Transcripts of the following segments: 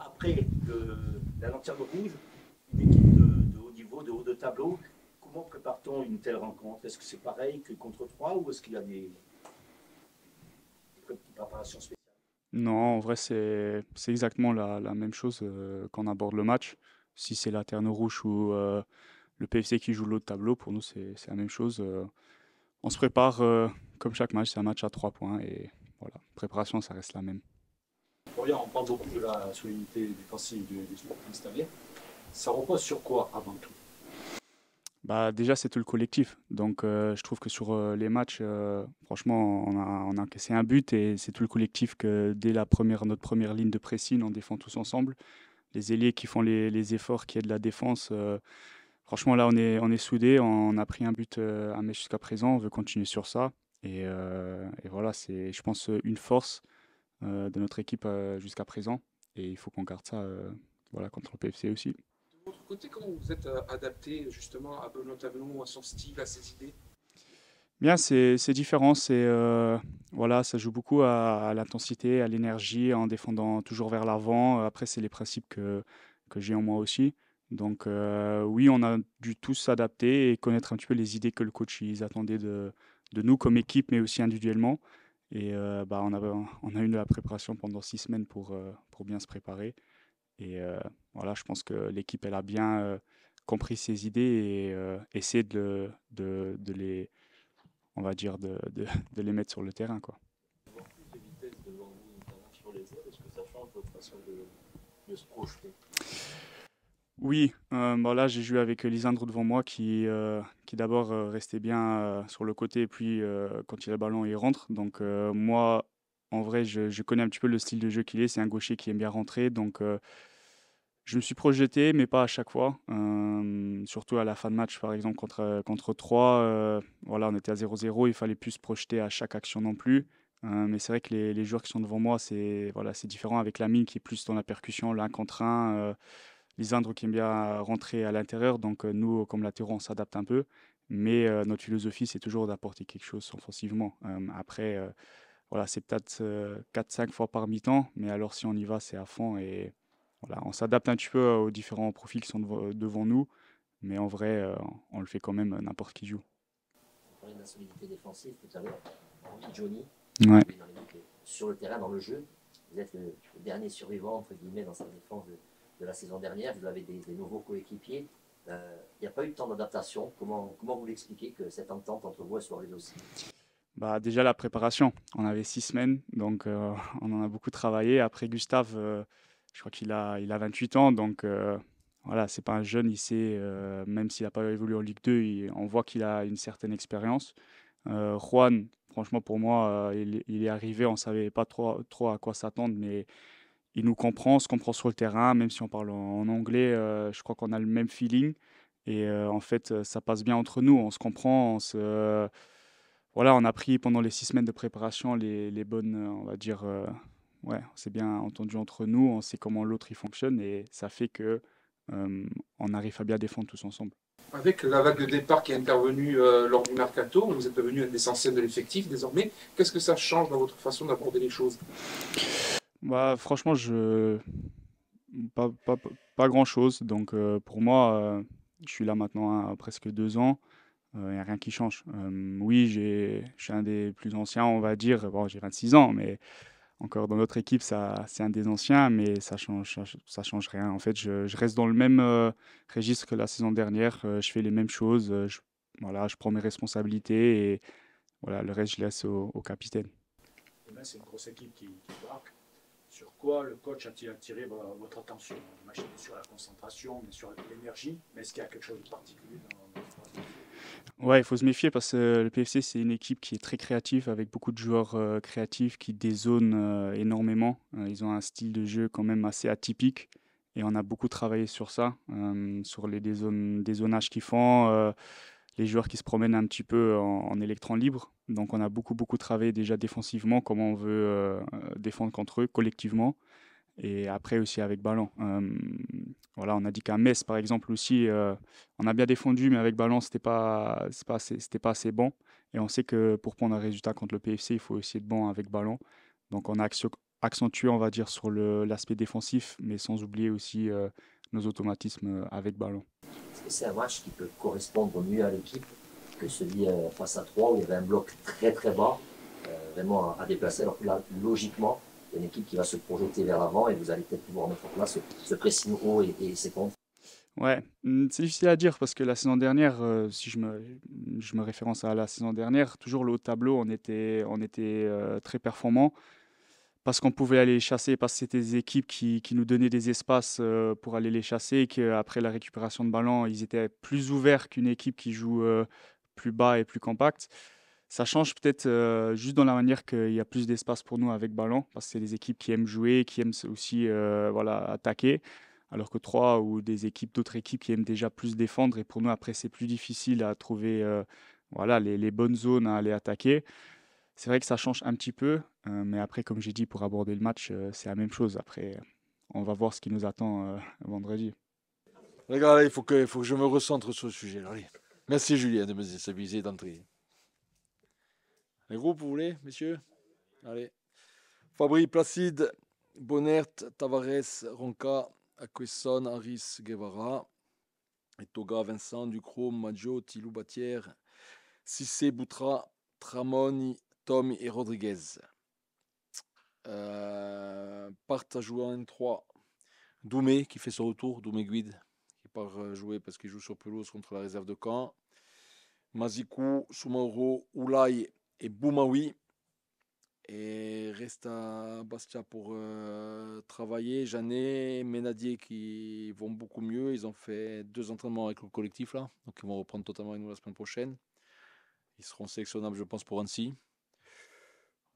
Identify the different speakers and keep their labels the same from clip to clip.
Speaker 1: après la lanterne rouge, une équipe de, haut niveau, de haut de tableau, comment prépare-t-on une telle rencontre? Est-ce que c'est pareil que contre 3 ou est-ce qu'il y a des, préparations spéciales?
Speaker 2: Non, en vrai, c'est exactement la, même chose euh, quand on aborde le match. Si c'est la lanterne rouge ou euh, le PFC qui joue l'autre tableau, pour nous, c'est la même chose. Euh. on se prépare comme chaque match, c'est un match à 3 points et voilà, préparation, ça reste la même.
Speaker 3: On parle beaucoup de la solidité défensive des sports installés. Ça repose sur quoi avant tout?
Speaker 2: Bah, déjà, c'est tout le collectif. Donc, euh, je trouve que sur euh, les matchs, euh, franchement, on a, on encaissé un but et c'est tout le collectif que dès la première, notre première ligne de pressing, on défend tous ensemble. Les ailiers qui font les, les efforts, qui aident la défense. franchement, là, on est, on est soudés. On a pris un but à jusqu'à présent. On veut continuer sur ça. Et, et voilà, c'est, je pense, une force de notre équipe jusqu'à présent. Et il faut qu'on garde ça voilà, contre le PFC aussi. De
Speaker 4: votre côté, comment vous êtes euh, adapté justement à Benoît Tavelon, à son style, à ses idées?
Speaker 2: Bien, c'est différent. C'est euh, voilà, ça joue beaucoup à, l'intensité, à l'énergie, en défendant toujours vers l'avant. Après, c'est les principes que, que j'ai en moi aussi. Donc euh, oui, on a dû tous s'adapter et connaître un petit peu les idées que le coach ils attendaient de, de nous comme équipe, mais aussi individuellement. Et bah, on, avait, on a eu de la préparation pendant six semaines pour, pour bien se préparer. Et euh, voilà, je pense que l'équipe, elle a bien euh, compris ses idées et euh, essaie de, de, de, les, on va dire, de, de, de, les mettre sur le terrain. Quoi. Oui, euh, bon là j'ai joué avec Lisandro devant moi qui, qui d'abord restait bien sur le côté et puis quand il a le ballon il rentre. Donc moi en vrai, je, connais un petit peu le style de jeu qu'il est. C'est un gaucher qui aime bien rentrer. Donc, euh, je me suis projeté, mais pas à chaque fois. Euh, surtout à la fin de match, par exemple, contre, contre 3. Euh, voilà, on était à 0-0. Il fallait plus se projeter à chaque action non plus. mais c'est vrai que les, joueurs qui sont devant moi, c'est voilà, différent avec la mine qui est plus dans la percussion, l'un contre un. Lisandro qui aime bien rentrer à l'intérieur. Donc, nous, comme latéraux, on s'adapte un peu. Mais notre philosophie, c'est toujours d'apporter quelque chose offensivement. après voilà, c'est peut-être 4-5 fois par mi-temps, mais alors si on y va, c'est à fond et voilà, on s'adapte un petit peu aux différents profils qui sont devant, nous, mais en vrai, on le fait quand même n'importe qui joue.
Speaker 1: On parlait de la solidité défensive tout à l'heure. Johnny,
Speaker 2: ouais.
Speaker 1: sur le terrain, dans le jeu, vous êtes le, dernier survivant entre guillemets dans sa défense de, la saison dernière. Vous avez des, nouveaux coéquipiers. Il n'y a pas eu de temps d'adaptation. Comment, vous l'expliquez que cette entente entre vous soit arrivée aussi?
Speaker 2: Bah, Déjà la préparation. On avait six semaines, donc euh, on en a beaucoup travaillé. Après, Gustave, euh, je crois qu'il a, il a 28 ans, donc euh, voilà, c'est pas un jeune, il sait, même s'il n'a pas évolué en Ligue 2, on voit qu'il a une certaine expérience. Juan, franchement, pour moi, il, il, est arrivé, on ne savait pas trop, trop à quoi s'attendre, mais il nous comprend, on se comprend sur le terrain, même si on parle en, anglais, je crois qu'on a le même feeling. Et en fait, ça passe bien entre nous, on se comprend, on voilà, on a pris pendant les six semaines de préparation les, bonnes, euh, on va dire, euh, ouais, on s'est bien entendu entre nous, on sait comment l'autre il fonctionne et ça fait que euh, on arrive à bien défendre tous ensemble.
Speaker 4: Avec la vague de départ qui est intervenue lors du mercato, vous êtes devenu un essentiel de l'effectif désormais. Qu'est-ce que ça change dans votre façon d'aborder les choses?
Speaker 2: Bah, Franchement, je... pas, pas, pas grand-chose. Donc pour moi, je suis là maintenant à presque deux ans il n'y a rien qui change. oui, je suis un des plus anciens, on va dire. Bon, j'ai 26 ans, mais encore dans notre équipe, ça, c'est un des anciens, mais ça change, ça change rien. En fait, je, reste dans le même registre que la saison dernière. je fais les mêmes choses. je, voilà, je prends mes responsabilités et voilà, le reste, je laisse au, capitaine.
Speaker 3: c'est une grosse équipe qui, qui marque. Sur quoi le coach a-t-il attiré votre attention? Sur la concentration, mais sur l'énergie, mais est-ce qu'il y a quelque chose de particulier dans,
Speaker 2: Ouais, il faut se méfier parce que le PFC, c'est une équipe qui est très créative, avec beaucoup de joueurs euh, créatifs qui dézonent euh, énormément. Euh, ils ont un style de jeu quand même assez atypique et on a beaucoup travaillé sur ça, sur les dézonages qu'ils font, les joueurs qui se promènent un petit peu en, en, électron libre. Donc on a beaucoup, beaucoup travaillé déjà défensivement, comment on veut défendre contre eux collectivement et après aussi avec ballon. voilà, on a dit qu'à Metz, par exemple, aussi, on a bien défendu, mais avec ballon, c'était pas, pas, c'était pas assez bon. Et on sait que pour prendre un résultat contre le PFC, il faut aussi être bon avec ballon. Donc on a accentué, on va dire, sur l'aspect défensif, mais sans oublier aussi nos automatismes avec ballon.
Speaker 1: C'est un match qui peut correspondre mieux à l'équipe que celui face à 3 où il y avait un bloc très très bas, vraiment à, déplacer. Alors que là, logiquement, il y a une équipe qui va se projeter vers l'avant et vous allez peut-être pouvoir mettre en place ce, pressing haut et, et ses comptes.
Speaker 2: Ouais, mmh, c'est difficile à dire parce que la saison dernière, euh, si je me, référence à la saison dernière, toujours le haut tableau, on était, on était euh, très performant parce qu'on pouvait aller les chasser, parce que c'était des équipes qui, nous donnaient des espaces euh, pour aller les chasser et qu'après la récupération de ballon, ils étaient plus ouverts qu'une équipe qui joue plus bas et plus compact. Ça change peut-être juste dans la manière qu'il y a plus d'espace pour nous avec ballon, parce que c'est des équipes qui aiment jouer, qui aiment aussi voilà, attaquer alors que trois ou des équipes, d'autres équipes qui aiment déjà plus défendre. Et pour nous, après, c'est plus difficile à trouver euh, voilà, les, bonnes zones à aller attaquer. C'est vrai que ça change un petit peu, euh, mais après, comme j'ai dit, pour aborder le match, euh, c'est la même chose. Après, on va voir ce qui nous attend vendredi.
Speaker 5: Les gars, il faut que, faut que je me recentre sur le sujet. Merci Julien de me stabiliser d'entrée. Les groupes, vous voulez, messieurs? Allez. Fabri, Placide, Bonnert, Tavares, Ronca, Aquesson, Aris Guevara, Toga, Vincent, Ducrome, Maggio, Tilou Batière, Cissé, Boutra, Tramoni, Tom et Rodriguez. Euh, partent à jouer en 3. Doumé qui fait son retour, Doumé Guide qui part euh, jouer parce qu'il joue sur pelouse contre la réserve de Caen. Mazikou, Soumaoro, Oulay et Boumaoui et reste à Bastia pour euh, travailler. Janet, Ménadier qui vont beaucoup mieux. Ils ont fait deux entraînements avec le collectif là, donc ils vont reprendre totalement avec nous la semaine prochaine. Ils seront sélectionnables, je pense, pour Annecy.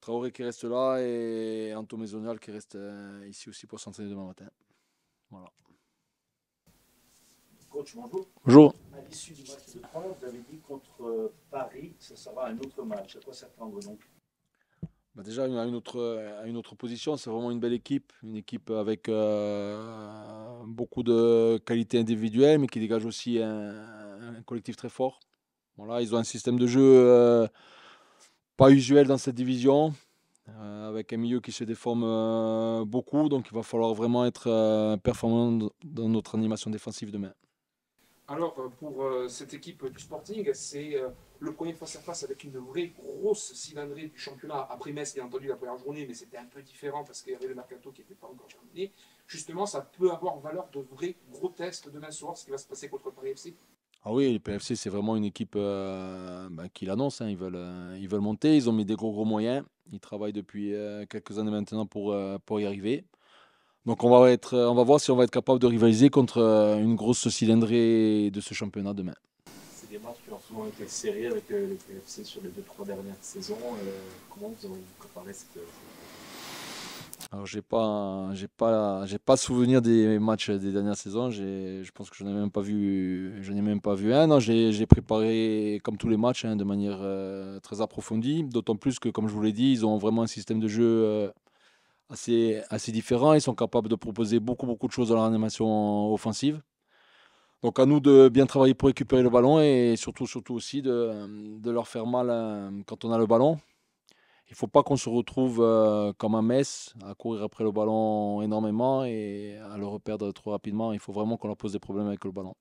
Speaker 5: Traoré qui reste là et Anto Maisonial qui reste euh, ici aussi pour s'entraîner demain matin. Voilà.
Speaker 3: Coach, bonjour.
Speaker 5: Bonjour.
Speaker 3: À l'issue du match de 3, vous avez dit contre euh, Paris, ça sera un autre match. À quoi s'attendre donc?
Speaker 5: Bah, déjà, à une, autre, une autre position, c'est vraiment une belle équipe. Une équipe avec euh, beaucoup de qualités individuelles, mais qui dégage aussi un, collectif très fort. Voilà, ils ont un système de jeu euh, pas usuel dans cette division, euh, avec un milieu qui se déforme beaucoup. Donc, il va falloir vraiment être performant dans notre animation défensive demain.
Speaker 4: Alors, pour cette équipe du Sporting, c'est le premier face-à-face avec une vraie grosse cylindrée du championnat. Après Metz, bien entendu, la première journée, mais c'était un peu différent parce qu'il y avait le mercato qui n'était pas encore terminé. Justement, ça peut avoir valeur de vrais gros tests demain soir, ce qui va se passer contre Paris FC.
Speaker 5: Ah oui, le PFC, c'est vraiment une équipe euh, bah, qui l'annonce. Hein. Ils, veulent, euh, ils veulent monter, ils ont mis des gros, gros moyens. Ils travaillent depuis euh, quelques années maintenant pour, pour y arriver. Donc on va, être, on va voir si on va être capable de rivaliser contre une grosse cylindrée de ce championnat demain
Speaker 3: des matchs qui ont souvent été serrés avec le PFC sur les deux trois dernières saisons. Comment vous avez préparé cette,
Speaker 5: alors j'ai pas j'ai pas j'ai pas souvenir des matchs des dernières saisons. Je pense que je n'ai même pas vu je n'ai même pas vu un. J'ai préparé comme tous les matchs hein, de manière euh, très approfondie. D'autant plus que comme je vous l'ai dit, ils ont vraiment un système de jeu assez assez différent. Ils sont capables de proposer beaucoup beaucoup de choses dans leur animation offensive. Donc à nous de bien travailler pour récupérer le ballon et surtout, surtout aussi de, de leur faire mal euh, quand on a le ballon. Il ne faut pas qu'on se retrouve euh, comme un Metz à courir après le ballon énormément et à le reperdre trop rapidement. Il faut vraiment qu'on leur pose des problèmes avec le ballon.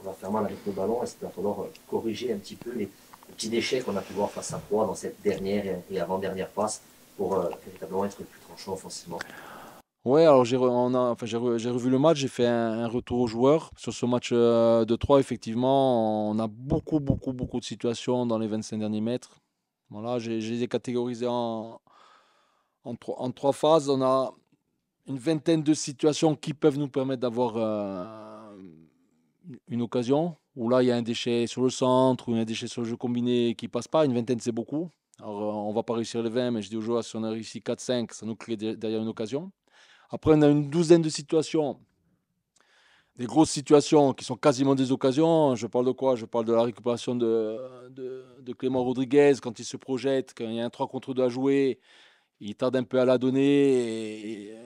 Speaker 1: On va faire mal avec le ballon et il va falloir euh, corriger un petit peu les, petits déchets qu'on a pu voir face à Troyes dans cette dernière et avant-dernière passe pour véritablement être plus tranchant offensivement.
Speaker 5: Ouais, alors j'ai enfin, revu le match, j'ai fait un, retour aux joueurs. Sur ce match euh, de 3, effectivement, on a beaucoup, beaucoup, beaucoup de situations dans les 25 derniers mètres. Voilà, j'ai les ai catégorisés en, en, trois, phases. On a une vingtaine de situations qui peuvent nous permettre d'avoir euh, une occasion. Où là, il y a un déchet sur le centre ou un déchet sur le jeu combiné qui passe pas. Une vingtaine, c'est beaucoup. Euh, on va pas réussir les 20, mais je dis aux joueurs, si on a réussi 4-5, ça nous crée derrière une occasion. Après, on a une douzaine de situations, des grosses situations qui sont quasiment des occasions. Je parle de quoi? Je parle de la récupération de, de, Clément Rodriguez quand il se projette, quand il y a un 3 contre 2 à jouer. Il tarde un peu à la donner. Et,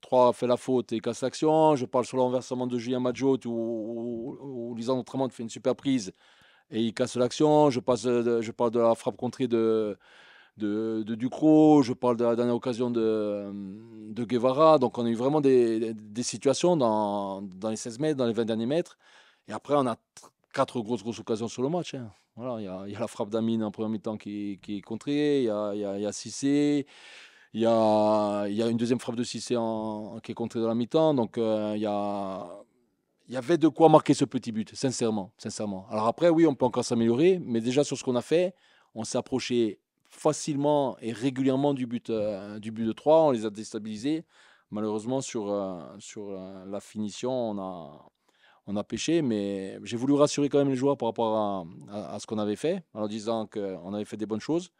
Speaker 5: 3 euh, fait la faute et casse l'action. Je parle sur le renversement de Julien Majot où, où, Tramont fait une super prise et il casse l'action. Je, passe je parle de la frappe contrée de, de, de Ducrot, je parle de la dernière occasion de, de Guevara. Donc on a eu vraiment des, des situations dans, dans, les 16 mètres, dans les 20 derniers mètres. Et après, on a quatre grosses, grosses occasions sur le match. Hein. Voilà, il y a, la frappe d'Amine en premier mi-temps qui, qui, est contrée, il y a, y, y a Cissé, il y a, y a une deuxième frappe de Cissé qui est contrée dans la mi-temps. Donc euh, il y y avait de quoi marquer ce petit but, sincèrement, sincèrement. Alors après, oui, on peut encore s'améliorer, mais déjà sur ce qu'on a fait, on s'est approché facilement et régulièrement du but, euh, du but de 3, on les a déstabilisés. Malheureusement, sur, euh, sur euh, la finition, on a, on a pêché, mais j'ai voulu rassurer quand même les joueurs par rapport à, à, ce qu'on avait fait, en leur disant qu'on avait fait des bonnes choses,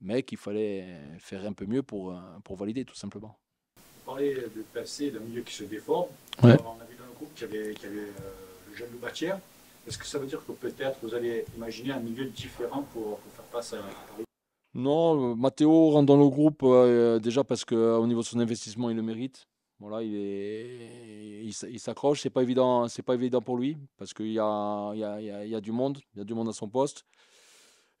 Speaker 5: mais qu'il fallait faire un peu mieux pour, pour valider, tout simplement.
Speaker 3: Vous parlez de passer d'un milieu qui se déforme.
Speaker 5: Ouais.
Speaker 3: On a vu dans le groupe qu'il y avait, y avait le jeune Loubatière. Est-ce que ça veut dire que peut-être vous allez imaginer un milieu différent pour, pour faire face à Paris
Speaker 5: non, Matteo rentre dans le groupe euh, déjà parce qu'au niveau de son investissement, il le mérite. Voilà, il s'accroche. C'est pas évident, c'est pas évident pour lui parce qu'il y a, du monde, il y a du monde à son poste.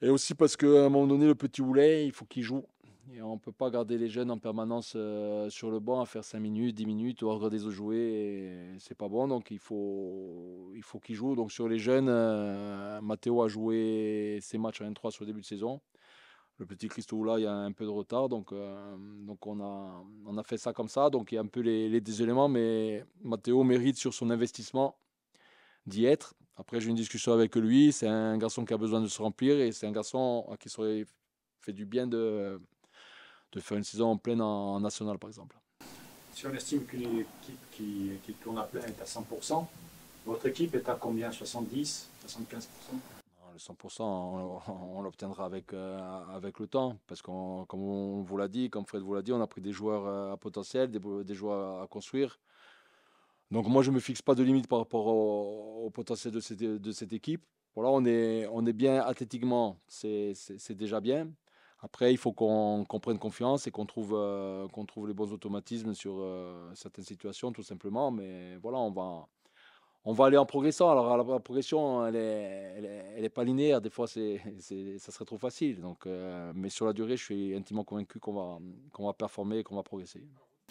Speaker 5: Et aussi parce qu'à un moment donné, le petit Houlet, il faut qu'il joue. Et on ne peut pas garder les jeunes en permanence euh, sur le banc à faire 5 minutes, 10 minutes, ou à regarder eux jouer. C'est pas bon, donc il faut, il faut qu'ils jouent. Donc sur les jeunes, euh, Matteo a joué ses matchs à 1-3 sur le début de saison. Le petit Christo là, il y a un peu de retard, donc, euh, donc on, a, on a fait ça comme ça. Donc il y a un peu les, les deux éléments, mais Matteo mérite sur son investissement d'y être. Après, j'ai une discussion avec lui. C'est un garçon qui a besoin de se remplir et c'est un garçon à qui serait fait du bien de, de faire une saison en pleine en, en national, par exemple.
Speaker 3: Si on estime qu'une équipe qui, tourne à plein est à 100%, votre équipe est à combien? 70 75%
Speaker 5: le 100%, on, l'obtiendra avec, euh, avec le temps, parce qu'on, comme on vous l'a dit, comme Fred vous l'a dit, on a pris des joueurs euh, à potentiel, des, joueurs à construire. Donc moi, je ne me fixe pas de limite par rapport au, potentiel de cette, de cette équipe. Voilà, on est, on est bien athlétiquement, c'est, déjà bien. Après, il faut qu'on qu prenne confiance et qu'on trouve, euh, trouve les bons automatismes sur certaines situations, tout simplement. Mais voilà, on va, on va aller en progressant. Alors, la, progression, elle n'est elle est, elle est pas linéaire. Des fois, c'est, ça serait trop facile. Donc, euh, mais sur la durée, je suis intimement convaincu qu'on va, qu'on va performer et qu'on va progresser.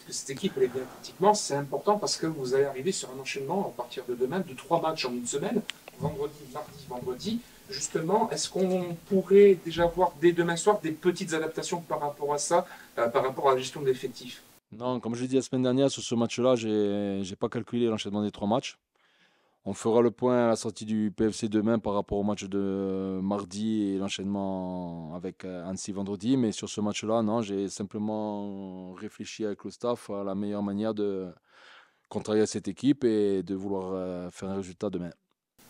Speaker 4: Cette équipe, elle est bien pratiquement, c'est important parce que vous allez arriver sur un enchaînement à partir de demain de trois matchs en une semaine, vendredi, mardi, vendredi. Justement, est-ce qu'on pourrait déjà voir dès demain soir des petites adaptations par rapport à ça, euh, par rapport à la gestion de l'effectif
Speaker 5: Non, comme je l'ai dit la semaine dernière, sur ce match-là, je n'ai pas calculé l'enchaînement des trois matchs. On fera le point à la sortie du PFC demain par rapport au match de mardi et l'enchaînement avec euh, Annecy vendredi. Mais sur ce match-là, non, j'ai simplement réfléchi avec le staff à la meilleure manière de contrarier cette équipe et de vouloir euh, faire un résultat demain.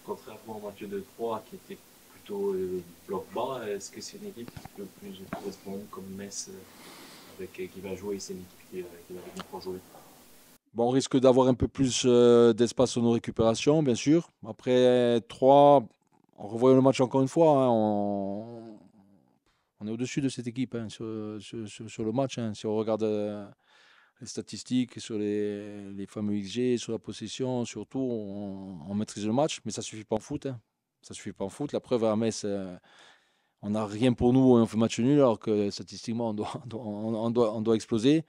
Speaker 6: Contrairement au match de 3 qui était plutôt euh, bloc bas, est-ce que c'est une équipe qui peut plus correspondre comme Metz avec, qui va jouer et c'est une équipe qui, qui va venir
Speaker 5: On risque d'avoir un peu plus euh, d'espace sur nos récupérations, bien sûr. Après 3, en revoyant le match encore une fois, hein, on, est au-dessus de cette équipe hein, sur, le match. Hein. Si on regarde euh, les statistiques sur les, fameux XG, sur la possession, surtout, on, maîtrise le match. Mais ça ne suffit pas en foot. Ça suffit pas en foot. La preuve à Metz, euh, on n'a rien pour nous on fait match nul, alors que statistiquement, on doit exploser.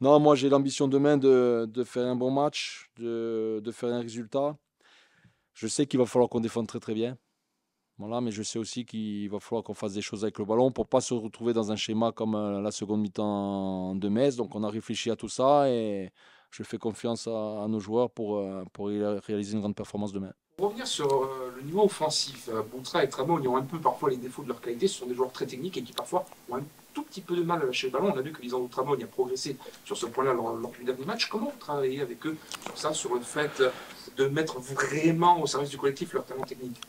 Speaker 5: Non, moi j'ai l'ambition demain de, faire un bon match, de, faire un résultat. Je sais qu'il va falloir qu'on défende très très bien. Mais je sais aussi qu'il va falloir qu'on fasse des choses avec le ballon pour pas se retrouver dans un schéma comme euh, la seconde mi-temps de Metz. Donc on a réfléchi à tout ça et je fais confiance à, nos joueurs pour, euh, réaliser une grande performance demain.
Speaker 4: Pour revenir sur euh, le niveau offensif, Bontra et Tramo, ils ont un peu parfois les défauts de leur qualité. Ce sont des joueurs très techniques et qui parfois ont un tout petit peu de mal à lâcher le ballon. On a vu que Lisandro Tramon a progressé sur ce point-là lors, du dernier match. Comment vous travaillez avec eux sur ça, sur le fait de mettre vraiment au service du collectif leur talent technique?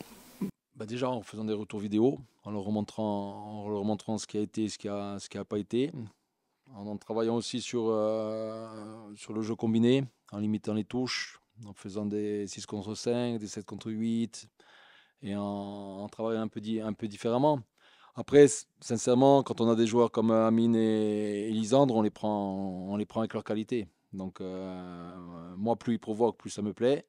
Speaker 5: Bah déjà en faisant des retours vidéo, en leur remontrant, en leur montrant ce qui a été et ce qui n'a pas été. En, en travaillant aussi sur, euh, sur le jeu combiné, en limitant les touches, en faisant des 6 contre 5, des 7 contre 8, et en, travaillant un peu différemment. Après, sincèrement, quand on a des joueurs comme Amine et, Lisandre, on les, prend, on les prend avec leur qualité. Donc, euh, moi, plus ils provoquent, plus ça me plaît.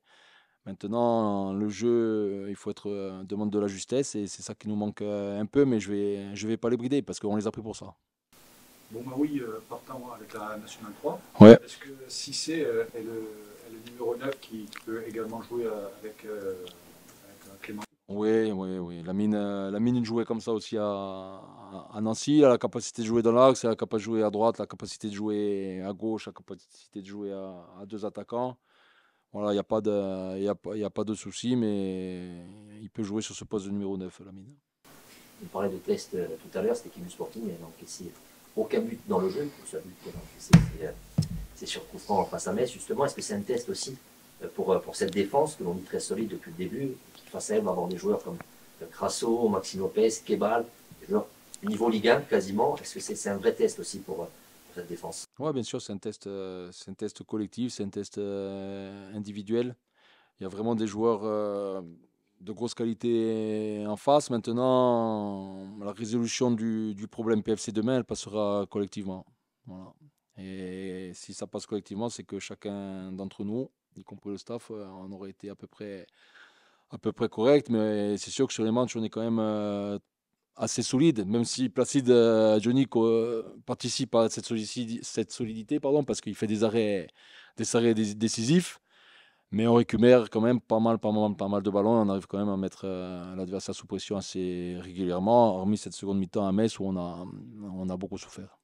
Speaker 5: Maintenant, le jeu, il faut être euh, demande de la justesse et c'est ça qui nous manque euh, un peu, mais je vais, je vais pas les brider parce qu'on les a pris pour ça.
Speaker 3: Bon, bah oui, euh, partant avec la Nationale 3.
Speaker 5: Ouais.
Speaker 3: Est-ce que Cissé euh, est, le, est le numéro 9 qui, qui peut également jouer euh, avec, euh, euh,
Speaker 5: Oui, oui, oui. La mine, euh, la mine, il jouait comme ça aussi à, Nancy. Elle a la capacité de jouer dans l'axe, elle a la capacité de jouer à droite, la capacité de jouer à gauche, la capacité de jouer à, deux attaquants. Voilà, il n'y a pas de, il y a, il y a pas de souci, mais il peut jouer sur ce poste de numéro 9, la mine.
Speaker 1: On parlait de test euh, tout à l'heure, c'était du Sporting, elle n'a encaissé aucun but dans le jeu. Euh, c'est sur coup franc face à Metz, justement. Est-ce que c'est un test aussi pour, euh, pour cette défense que l'on dit très solide depuis le début, qui face à elle va avoir des joueurs comme euh, Crasso, Maxime Lopez, Kebal, des joueurs niveau Ligue 1 quasiment. Est-ce que c'est, un vrai test aussi pour, euh, cette défense?
Speaker 5: Oui, bien sûr, c'est un test, euh, un test collectif, c'est un test euh, individuel. Il y a vraiment des joueurs euh, de grosse qualité en face. Maintenant, la résolution du, problème PFC demain, elle passera collectivement. Et si ça passe collectivement, c'est que chacun d'entre nous, y compris le staff, euh, on aurait été à peu près, à peu près correct. Mais c'est sûr que sur les matchs, on est quand même euh, assez solide, même si Placide euh, Johnny participe à cette, solidi- cette solidité, pardon, parce qu'il fait des arrêts, des arrêts dé- décisifs. Mais on récupère quand même pas mal, pas mal, pas mal de ballons. On arrive quand même à mettre euh, l'adversaire sous pression assez régulièrement, hormis cette seconde mi-temps à Metz où on a, on a beaucoup souffert.